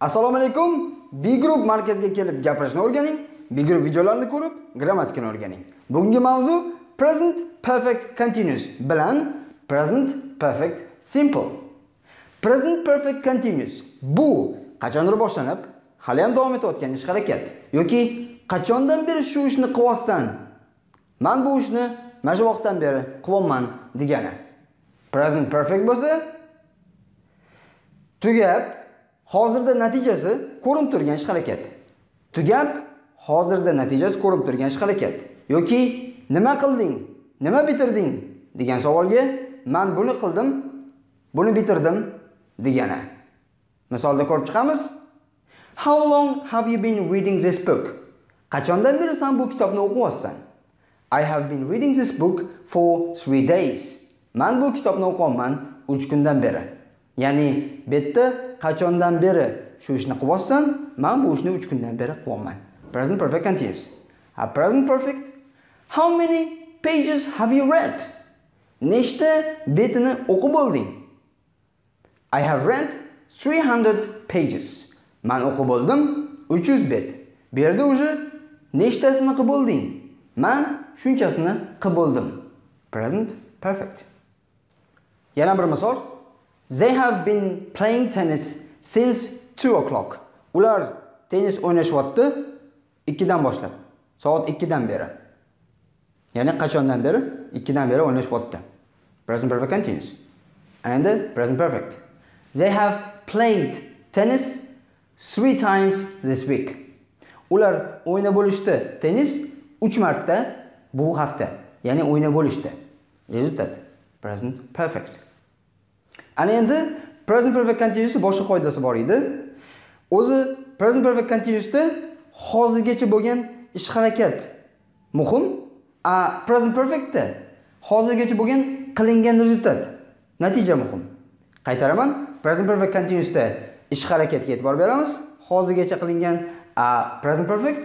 Assalomu alaykum. B Group markazga kelib gapirishni o'rganing. B Group videolarini ko'rib, grammatikani o'rganing. Bugungi mavzu present perfect continuous bilan present perfect simple. Present perfect continuous bu qachondir boshlanib, hali ham davom etayotgan ish harakat yoki qachondan beri shu ishni qilyapsan? Men bu ishni mana shu vaqtdan beri qilyapman degani. Present perfect bo'lsa, tugab hozirda natijasi ko'rinib turgan ish harakat. Tugab hozirda natijasi ko'rinib turgan ish harakat yoki nima qilding, nima bitirding degan savolga men buni qildim, buni bitirdim degani. Misolda ko'rib chiqamiz. How long have you been reading this book? Qachondan beri sen bu kitobni o'qiyapsan? I have been reading this book for 3 days. Men bu kitobni o'qiyapman 3 kundan beri. Ya'ni bu yerda qachondan beri shu ishni qilyapsan, men bu ishni 3 kundan beri qilyapman. Present perfect continuous. A present perfect How many pages have you read? Nechta betini o'qib bo'lding? I have read 300 pages. Men o'qib bo'ldim 300 bet. Bu yerda уже nechtasini qilib bo'lding? Men shunchasini qilib bo'ldim. Present perfect. Yana bir misol. They have been playing tennis since 2 o'clock. Ular tennis o'ynashyapti 2 dan boshlab. Soat 2 dan beri. Ya'ni qachondan beri? 2 dan beri o'ynashyapti. Present perfect continuous. And the present perfect. They have played tennis 3 times this week. Ular o'ynab bo'lishdi tennis 3 marta bu hafta. Ya'ni o'ynab bo'lishdi. Rezultat present perfect. Ana endi present perfect continuous boshqa qoidasi bor edi. O'zi present perfect continuousda hozirgacha bo'lgan ish harakat muhim, a present perfectda hozirgacha bo'lgan qilingan rezultat, natija muhim. Qaytaraman, present perfect continuousda ish harakatga e'tibor beramiz, hozirgacha qilingan a present perfect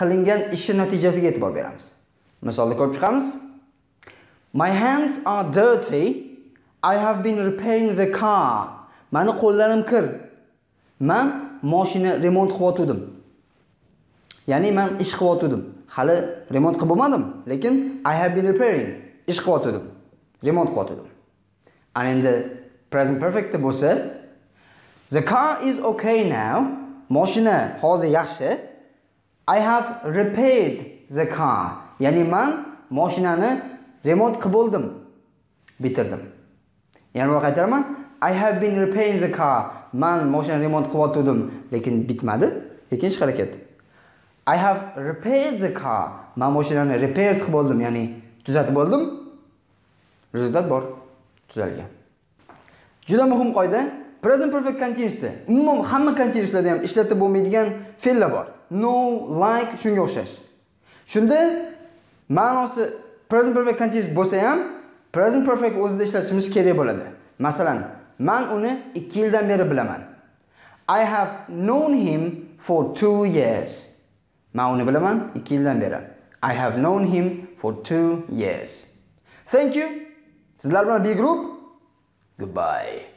qilingan ish natijasiga e'tibor beramiz. misolni ko'rib chiqamiz. My hands are dirty. I have been repairing the car. Mani qo'llarim kir. Men mashina remont qilyotgandim. Ya'ni men ish qilyotgandim. Hali remont qilib bo'lmadim, lekin I have been repairing. Ish qilyotgandim. Remont qilyotgandim. Ana endi present perfect bo'lsa, the car is okay now. Mashina hozir yaxshi. I have repaired the car. Ya'ni men mashinani remont qilib bo'ldim. Bitirdim. Yana bir qaytaraman. I have been repairing the car. Men mashinani remont qilyotgandim, lekin bitmadi. Lekin ish harakat. I have repaired the car. Men mashinani repaired qilib bo'ldim, ya'ni tuzatib bo'ldim. Rezultat bor. Tuzalgan. Juda muhim qoida. Present perfect continuousda umuman hamma continuouslarda ham ishlatib bo'lmaydigan fe'llar bor. No, like shunga o'xshash. Shunda ma'nosi present perfect continuous bo'lsa ham present perfect o'zida ishlatishimiz kerak bo'ladi. Masalan, men uni 2 yildan beri bilaman. I have known him for 2 years. Men uni bilaman 2 yildan beri. I have known him for 2 years. Thank you. Sizlar bilan B group. Goodbye.